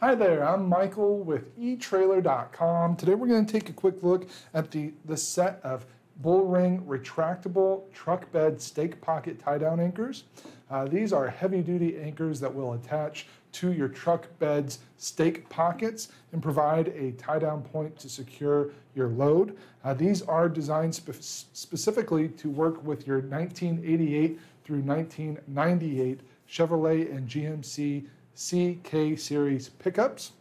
Hi there, I'm Michael with eTrailer.com. Today we're going to take a quick look at the, the set of Bullring retractable truck bed stake pocket tie down anchors. Uh, these are heavy duty anchors that will attach to your truck bed's stake pockets and provide a tie down point to secure your load. Uh, these are designed spe specifically to work with your 1988 through 1998 Chevrolet and GMC CK series pickups.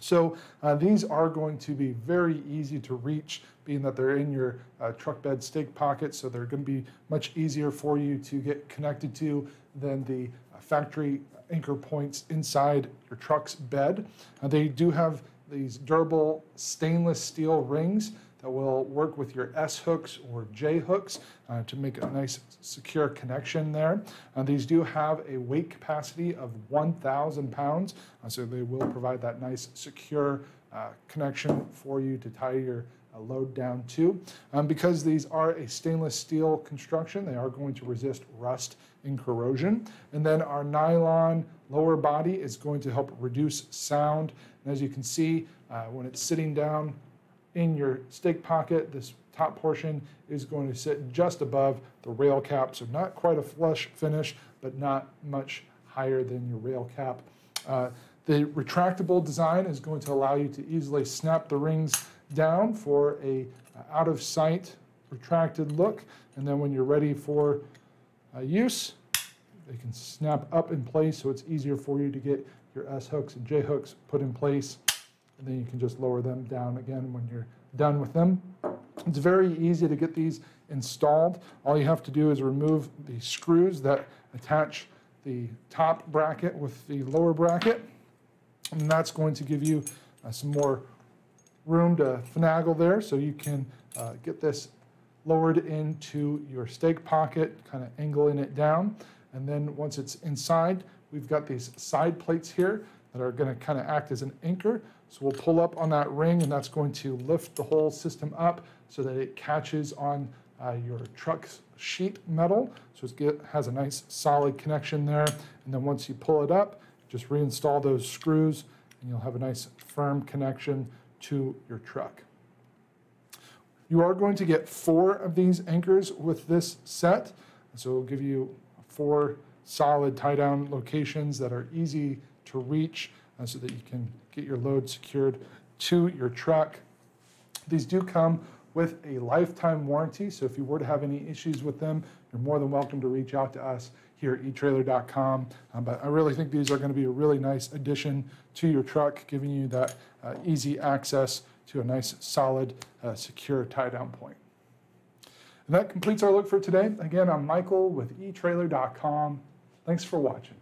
So uh, these are going to be very easy to reach, being that they're in your uh, truck bed stake pocket, so they're going to be much easier for you to get connected to than the uh, factory anchor points inside your truck's bed. Uh, they do have these durable stainless steel rings that will work with your S hooks or J hooks uh, to make a nice secure connection there. Uh, these do have a weight capacity of 1,000 pounds, uh, so they will provide that nice secure uh, connection for you to tie your uh, load down to. Um, because these are a stainless steel construction, they are going to resist rust and corrosion. And then our nylon lower body is going to help reduce sound. And as you can see, when it's sitting down in your stake pocket. This top portion is going to sit just above the rail cap, so not quite a flush finish, but not much higher than your rail cap. Uh, the retractable design is going to allow you to easily snap the rings down for a uh, out of sight retracted look. And then when you're ready for uh, use, they can snap up in place so it's easier for you to get your S hooks and J hooks put in place and then you can just lower them down again when you're done with them. It's very easy to get these installed. All you have to do is remove the screws that attach the top bracket with the lower bracket, and that's going to give you uh, some more room to finagle there so you can uh, get this lowered into your stake pocket, kind of angling it down. And then once it's inside, we've got these side plates here that are going to kind of act as an anchor. So we'll pull up on that ring and that's going to lift the whole system up so that it catches on uh, your truck's sheet metal. So it has a nice solid connection there. And then once you pull it up, just reinstall those screws and you'll have a nice firm connection to your truck. You are going to get four of these anchors with this set. So it'll give you four solid tie down locations that are easy to reach uh, so that you can get your load secured to your truck. These do come with a lifetime warranty, so if you were to have any issues with them, you're more than welcome to reach out to us here at eTrailer.com. Um, but I really think these are going to be a really nice addition to your truck, giving you that uh, easy access to a nice, solid, uh, secure tie down point. And that completes our look for today. Again, I'm Michael with eTrailer.com. Thanks for watching.